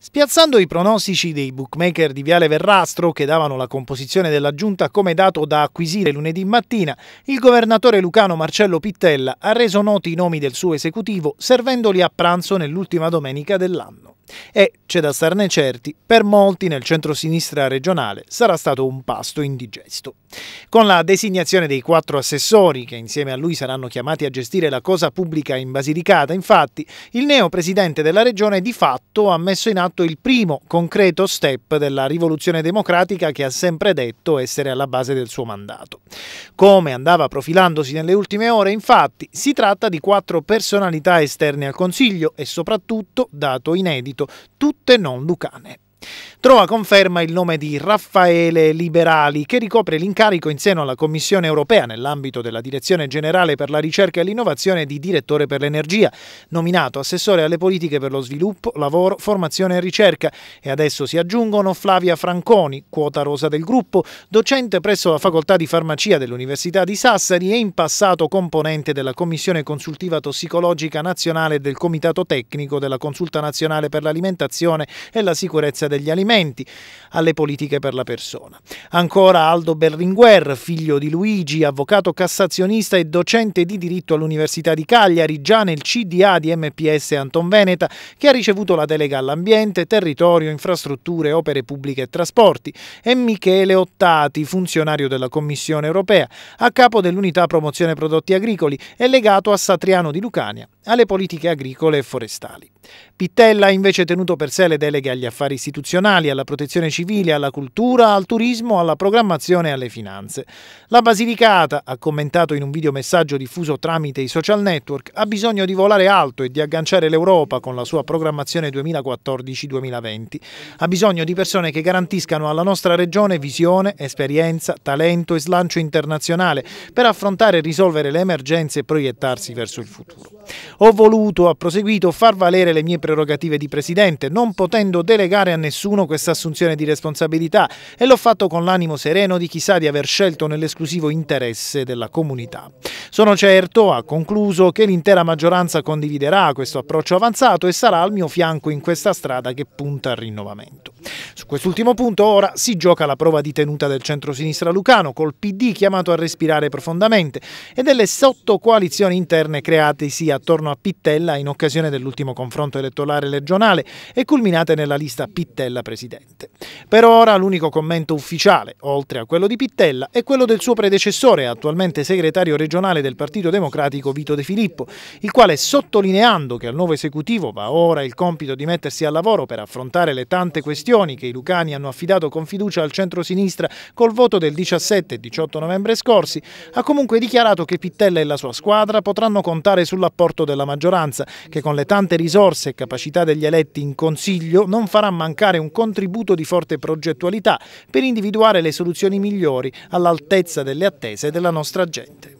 Spiazzando i pronostici dei bookmaker di Viale Verrastro che davano la composizione della giunta come dato da acquisire lunedì mattina, il governatore lucano Marcello Pittella ha reso noti i nomi del suo esecutivo servendoli a pranzo nell'ultima domenica dell'anno. E, c'è da starne certi, per molti nel centro-sinistra regionale sarà stato un pasto indigesto. Con la designazione dei quattro assessori, che insieme a lui saranno chiamati a gestire la cosa pubblica in Basilicata, infatti, il neo presidente della regione di fatto ha messo in atto il primo concreto step della rivoluzione democratica che ha sempre detto essere alla base del suo mandato. Come andava profilandosi nelle ultime ore, infatti, si tratta di quattro personalità esterne al Consiglio e soprattutto, dato inedito, tutte non lucane. Trova conferma il nome di Raffaele Liberali, che ricopre l'incarico in seno alla Commissione europea nell'ambito della Direzione Generale per la Ricerca e l'Innovazione di Direttore per l'Energia, nominato assessore alle politiche per lo sviluppo, lavoro, formazione e ricerca. E adesso si aggiungono Flavia Franconi, quota rosa del gruppo, docente presso la Facoltà di Farmacia dell'Università di Sassari e in passato componente della Commissione Consultiva Tossicologica Nazionale e del Comitato Tecnico della Consulta Nazionale per l'Alimentazione e la Sicurezza degli Alimenti alle politiche per la persona. Ancora Aldo Berlinguer, figlio di Luigi, avvocato cassazionista e docente di diritto all'Università di Cagliari, già nel CDA di MPS Anton Veneta, che ha ricevuto la delega all'ambiente, territorio, infrastrutture, opere pubbliche e trasporti, e Michele Ottati, funzionario della Commissione europea, a capo dell'unità promozione prodotti agricoli e legato a Satriano di Lucania, alle politiche agricole e forestali. Pittella ha invece tenuto per sé le deleghe agli affari istituzionali, alla protezione civile, alla cultura, al turismo, alla programmazione e alle finanze. La Basilicata, ha commentato in un videomessaggio diffuso tramite i social network, ha bisogno di volare alto e di agganciare l'Europa con la sua programmazione 2014-2020. Ha bisogno di persone che garantiscano alla nostra regione visione, esperienza, talento e slancio internazionale per affrontare e risolvere le emergenze e proiettarsi verso il futuro. Ho voluto, ha proseguito, far valere le mie prerogative di presidente, non potendo delegare a nessuno questa assunzione di responsabilità e l'ho fatto con l'animo sereno di chi sa di aver scelto nell'esclusivo interesse della comunità. Sono certo, ha concluso, che l'intera maggioranza condividerà questo approccio avanzato e sarà al mio fianco in questa strada che punta al rinnovamento. Su quest'ultimo punto ora si gioca la prova di tenuta del centro-sinistra lucano, col PD chiamato a respirare profondamente e delle sottocoalizioni interne createsi attorno a Pittella in occasione dell'ultimo confronto elettorale regionale e culminate nella lista Pittella presidente. Per ora l'unico commento ufficiale, oltre a quello di Pittella, è quello del suo predecessore, attualmente segretario regionale del Partito Democratico Vito De Filippo, il quale sottolineando che al nuovo esecutivo va ora il compito di mettersi al lavoro per affrontare le tante questioni che i lucani hanno affidato con fiducia al centro-sinistra col voto del 17 e 18 novembre scorsi, ha comunque dichiarato che Pittella e la sua squadra potranno contare sull'apporto della maggioranza, che con le tante risorse e capacità degli eletti in Consiglio non farà mancare un contributo di forte progettualità per individuare le soluzioni migliori all'altezza delle attese della nostra gente.